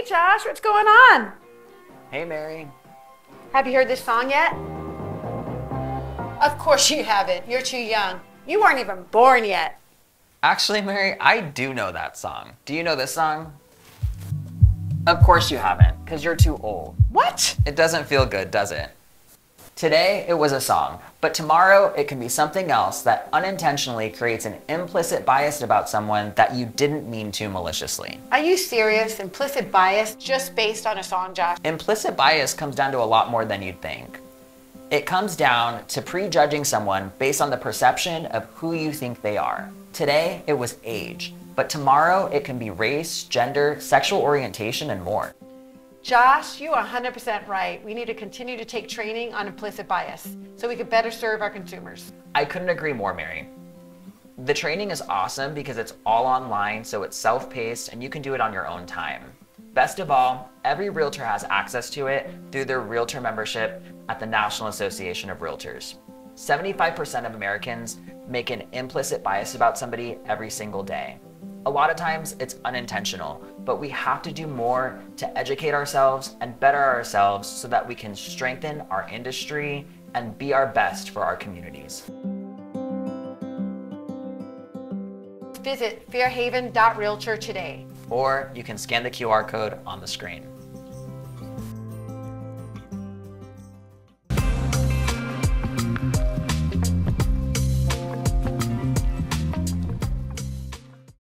Hey, Josh, what's going on? Hey, Mary. Have you heard this song yet? Of course you haven't. You're too young. You weren't even born yet. Actually, Mary, I do know that song. Do you know this song? Of course you haven't, because you're too old. What? It doesn't feel good, does it? Today, it was a song, but tomorrow, it can be something else that unintentionally creates an implicit bias about someone that you didn't mean to maliciously. Are you serious? Implicit bias just based on a song, Josh? Implicit bias comes down to a lot more than you'd think. It comes down to prejudging someone based on the perception of who you think they are. Today, it was age, but tomorrow, it can be race, gender, sexual orientation, and more. Josh, you are 100% right. We need to continue to take training on implicit bias so we can better serve our consumers. I couldn't agree more, Mary. The training is awesome because it's all online, so it's self paced and you can do it on your own time. Best of all, every realtor has access to it through their realtor membership at the National Association of Realtors. 75% of Americans make an implicit bias about somebody every single day. A lot of times it's unintentional, but we have to do more to educate ourselves and better ourselves so that we can strengthen our industry and be our best for our communities. Visit fairhaven.realtor today. Or you can scan the QR code on the screen.